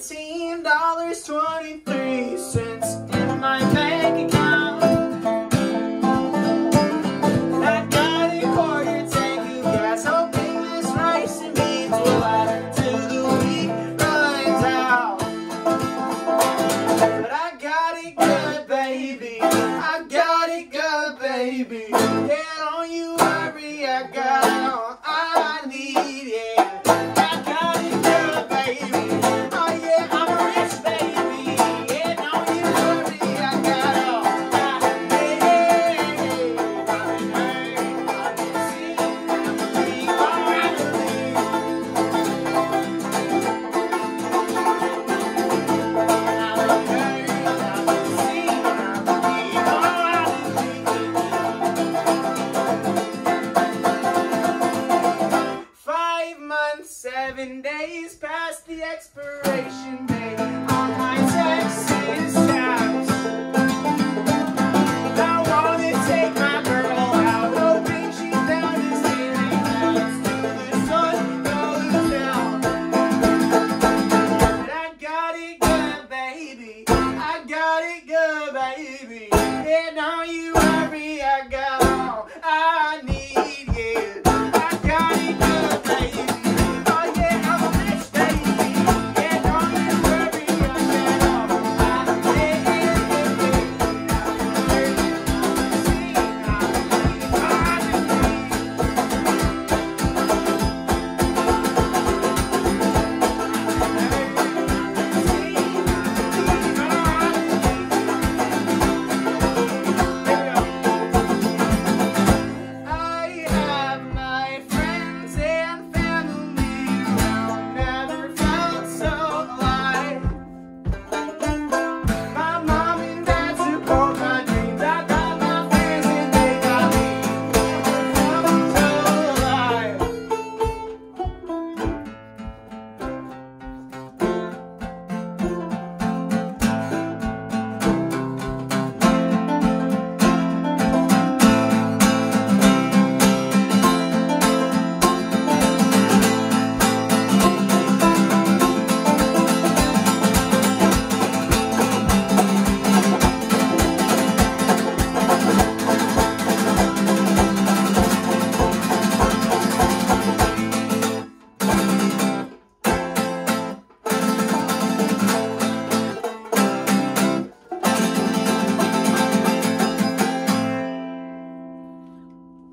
Seventeen dollars twenty-three cents in my bank account. I got a quarter tank of gas, hoping this rice and beans will last to the week runs out. But I got it good, baby. I got it good, baby. Get on you hurry, I got. seven days past the expiration date on my Texas house. I wanna take my girl out, hoping she's down to ceiling bounce till the sun goes down. But I got it good, baby. I got it good, baby. And now you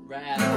Right.